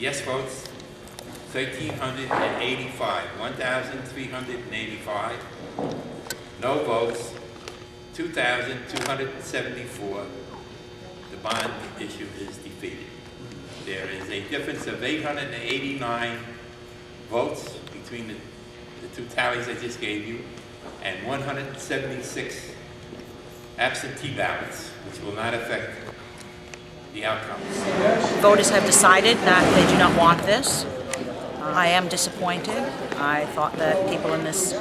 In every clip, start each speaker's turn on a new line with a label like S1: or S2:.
S1: votes, 1,385, 1,385. No votes, 2,274. The bond issue is defeated. There is a difference of 889 votes between the, the two tallies I just gave you, and 176 absentee ballots, which will not affect the outcome.
S2: Voters have decided that they do not want this. I am disappointed. I thought that people in this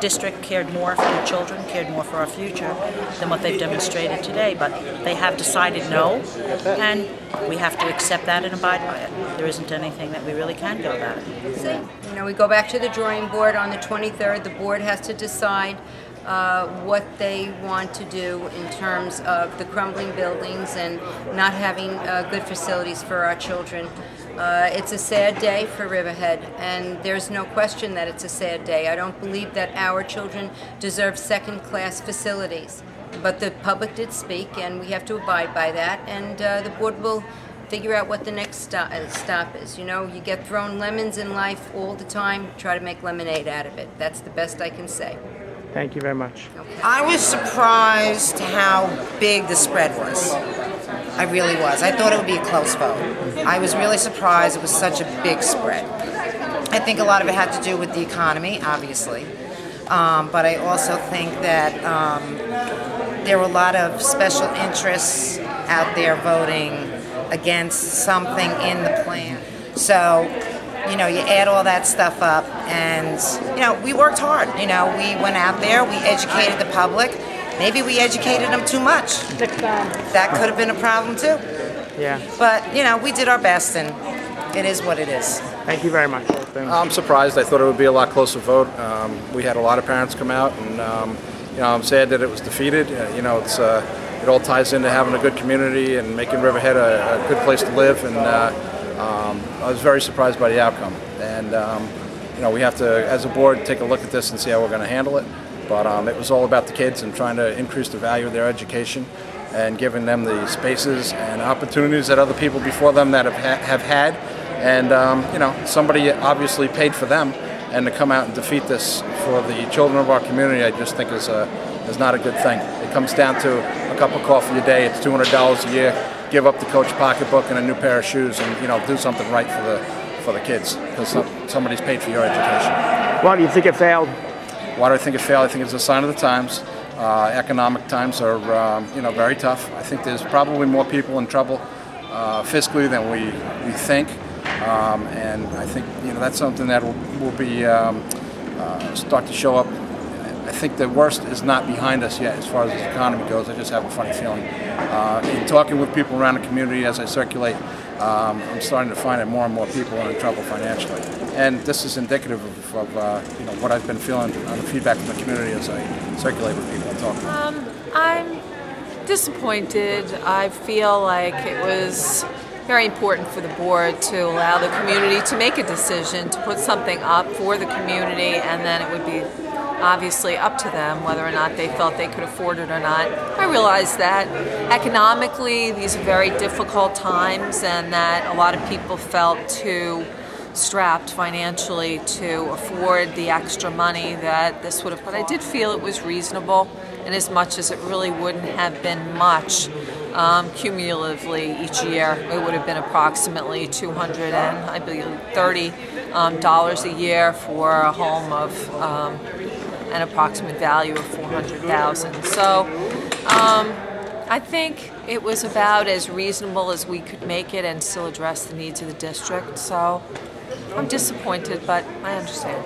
S2: district cared more for their children, cared more for our future than what they've demonstrated today, but they have decided no, and we have to accept that and abide by it. There isn't anything that we really can do about it.
S3: You know, we go back to the drawing board on the 23rd. The board has to decide uh, what they want to do in terms of the crumbling buildings and not having uh, good facilities for our children. Uh, It's a sad day for Riverhead, and there's no question that it's a sad day. I don't believe that our children deserve second-class facilities. But the public did speak, and we have to abide by that, and uh, the board will figure out what the next uh, stop is. You know, you get thrown lemons in life all the time, try to make lemonade out of it. That's the best I can say.
S4: Thank you very much.
S5: I was surprised how big the spread was. I really was. I thought it would be a close vote. I was really surprised it was such a big spread. I think a lot of it had to do with the economy, obviously. Um, but I also think that um, there were a lot of special interests out there voting against something in the plan. So, you know, you add all that stuff up, and, you know, we worked hard. You know, we went out there, we educated the public. Maybe we educated them too much. That could have been a problem too.
S4: Yeah.
S5: But, you know, we did our best, and it is what it is.
S4: Thank you very much.
S6: I'm surprised. I thought it would be a lot closer vote. Um, we had a lot of parents come out, and um, you know, I'm sad that it was defeated. Uh, you know, it's uh, it all ties into having a good community and making Riverhead a, a good place to live. And uh, um, I was very surprised by the outcome. And um, you know, we have to, as a board, take a look at this and see how we're going to handle it. But um, it was all about the kids and trying to increase the value of their education and giving them the spaces and opportunities that other people before them that have, ha- have had. And um, you know, somebody obviously paid for them, and to come out and defeat this for the children of our community, I just think is a is not a good thing. It comes down to a cup of coffee a day. It's two hundred dollars a year. Give up the coach pocketbook and a new pair of shoes, and you know, do something right for the for the kids because some, somebody's paid for your education.
S4: Why do you think it failed?
S6: Why do I think it failed? I think it's a sign of the times. Uh, economic times are, um, you know, very tough. I think there's probably more people in trouble uh, fiscally than we, we think. Um, and I think, you know, that's something that will, will be, um, uh, start to show up. I think the worst is not behind us yet as far as the economy goes. I just have a funny feeling. Uh, in talking with people around the community as I circulate, um, I'm starting to find that more and more people are in trouble financially. And this is indicative of, of uh, you know, what I've been feeling on the feedback from the community as I circulate with people and talk.
S7: Um, I'm disappointed. I feel like it was very important for the board to allow the community to make a decision, to put something up for the community, and then it would be obviously up to them whether or not they felt they could afford it or not. I realize that economically these are very difficult times and that a lot of people felt too strapped financially to afford the extra money that this would have but I did feel it was reasonable in as much as it really wouldn't have been much um, cumulatively each year. It would have been approximately 200 and I believe 30 um, dollars a year for a home of um, an approximate value of 400,000. So um, I think it was about as reasonable as we could make it and still address the needs of the district. So I'm disappointed, but I understand.